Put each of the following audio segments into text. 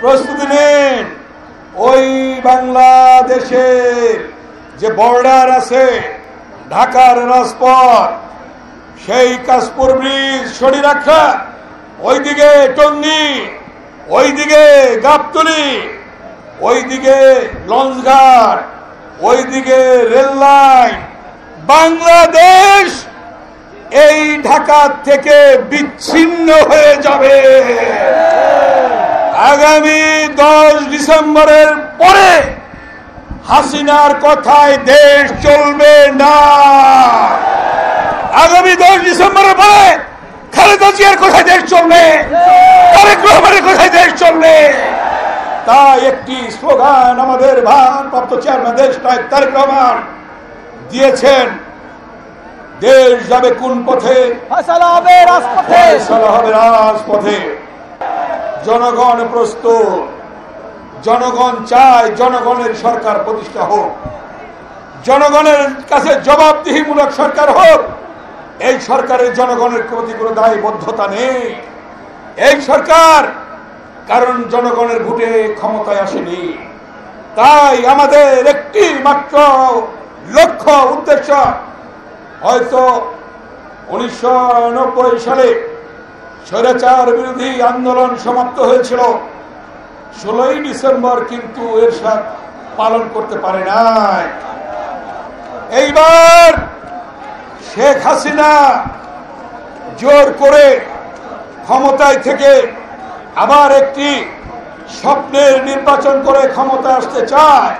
প্রস্তুতি নিন। ওই বাংলাদেশের যে বর্ডার আছে, ঢাকার রাজপথ, সেই কাশপুর ব্রিজ সরি রাখা, ওইদিকে টঙ্গি, ওইদিকে গাবতলি, ওইদিকে লঞ্চঘাট, ওইদিকে রেল লাইন। বাংলাদেশ এই ঢাকা থেকে বিচ্ছিন্ন হয়ে যাবে। আগামী দশ ডিসেম্বরের পরে হাসিনার কথায় দেশ চলবে না। আগামী দশ ডিসেম্বরের পরে খালেদা জিয়ার কোথায় দেশ চলবে তারেক রহমানের কোথায় দেশ চলবে। তাই একটি স্লোগান আমাদের ভারপ্রাপ্ত চেয়ারম্যান দেশ তারেক রহমান দিয়েছেন দেশ যাবে কোন পথে? ফয়সালা হবে রাজপথে। হবে রাজপথে। জনগণ প্রস্তুত। জনগণ চায় জনগণের সরকার প্রতিষ্ঠা হোক। জনগণের কাছে জবাবদিহিমূলক সরকার হোক। এই সরকারের জনগণের প্রতি কোনো দায়বদ্ধতা নেই। এই সরকার কারণ জনগণের ভোটে ক্ষমতায় আসেনি। তাই আমাদের একটি মাত্র লক্ষ্য, উদ্দেশ্য। হয়তো উনিশশো নব্বই সালে স্বৈরাচার বিরোধী আন্দোলন সমাপ্ত হয়েছিল। ষোলোই ডিসেম্বর কিন্তু এর সাথ পালন করতে পারে নাই। এইবার শেখ হাসিনা জোর করে ক্ষমতায় থেকে আবার একটি স্বপ্নের নির্বাচন করে ক্ষমতা আসতে চায়।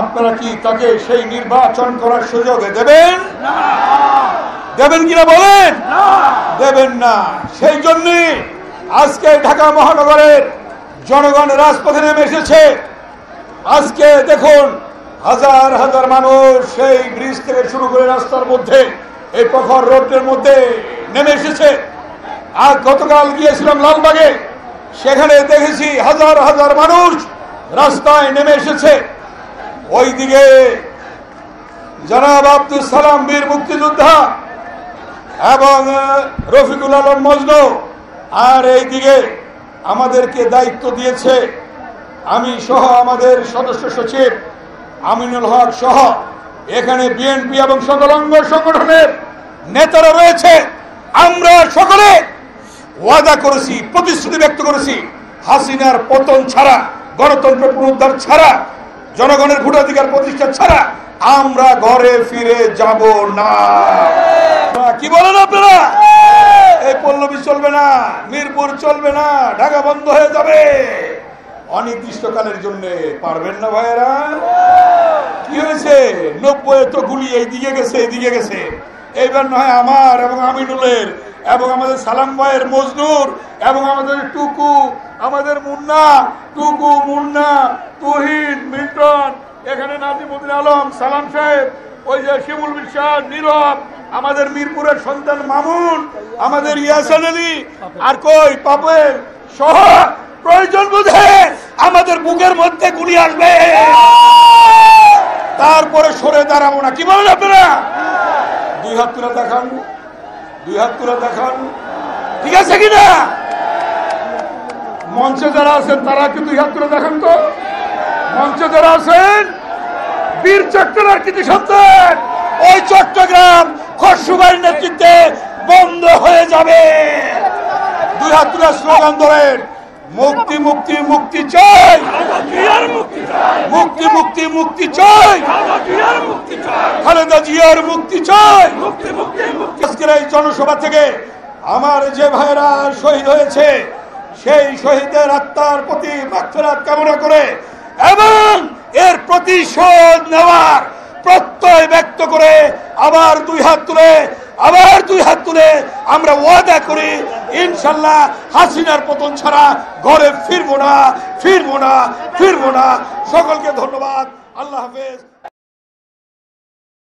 আপনারা কি তাকে সেই নির্বাচন করার সুযোগ দেবেন? দেবেন কিনা বলেন? দেবেন না। সেই জন্য আজকে ঢাকা মহানগরের জনগণ রাজপথে নেমে এসেছে। আজকে দেখুন, হাজার হাজার মানুষ সেই ব্রিজ থেকে শুরু করে রাস্তার মধ্যে, এই প্রখর রোডের মধ্যে নেমে এসেছে। আর গতকাল গিয়েছিলাম লালবাগে, সেখানে দেখেছি হাজার হাজার মানুষ রাস্তায় নেমে এসেছে। ওইদিকে জনাব আব্দুল সালাম বীর মুক্তিযোদ্ধা এবং রফিকুল আলম মজনু, আর এইদিকে আমাদেরকে দায়িত্ব দিয়েছে আমি সহ আমাদের সদস্য সচিব আমিনুল হক সহ। এখানে বিএনপি এবং সকল অঙ্গ সংগঠনের নেতারা রয়েছে। আমরা সকলে ওয়াদা করেছি, প্রতিশ্রুতি ব্যক্ত করেছি, হাসিনার পতন ছাড়া, গণতন্ত্র পুনরুদ্ধার ছাড়া, জনগণের ভোটাধিকার প্রতিষ্ঠা ছাড়া আমরা ঘরে ফিরে যাব না। কি বলেন আপনারা? এই পল্লবী চলবে না, মিরপুর চলবে না, ঢাকা বন্ধ হয়ে যাবে। অনির্দিষ্টকালের জন্য পারবেন না ভাইয়েরা। কি হয়েছে? নব্বই তো গুলি এইদিকে গেছে এইদিকে গেছে। এইবার নয় আমার এবং আমিনুলের এবং আমাদের সালাম ভাইয়ের মজনুর এবং আমাদের টুকু, আমাদের মুন্না, টুকু, মুন্না, তুহিন, মিল্টন, এখানে নাজিমুদ্দিন আলম, সালাম সাহেব ওই যে শিমুল বিশ্বাস নীরব, আমাদের মিরপুরের সন্তান মামুন, আমাদের ইয়াসান আলী, আর কই, পাপের সহ, প্রয়োজন বুঝে আমাদের বুকের মধ্যে গুলি আসবে। তারপরে সরে দাঁড়াবো না। কি বলেন আপনারা? দুই হাত তুলে দেখান, দুই হাত তুলে দেখান। ঠিক আছে কিনা? মঞ্চে যারা আছেন, তারা কি দুই হাত তুলে দেখান তো? মঞ্চে যারা আছেন বীর চট্টগ্রাম কৃতি সন্তান। ওই চট্টগ্রাম খসুবাইয়ের নেতৃত্বে বন্ধ হয়ে যাবে। দুই হাত তুলে স্লোগান ধরেন মুক্তি মুক্তি মুক্তি চাই। মুক্তি মুক্তি মুক্তি চাই। খালেদা জিয়ার মুক্তি চাই। আজকের এই জনসভা থেকে আমার যে ভাইরা শহীদ হয়েছে সেই শহীদের আত্মার প্রতি মাগফিরাত কামনা করে এবং এর প্রতিশোধ নেওয়ার প্রত্যয় ব্যক্ত করে আবার দুই হাত তুলে, আবার দুই হাত তুলে আমরা ওয়াদা করি, ইনশাল্লাহ হাসিনার পতন ছাড়া ঘরে ফিরবো না ফিরবো না ফিরবো না। সকলকে ধন্যবাদ। আল্লাহ হাফেজ।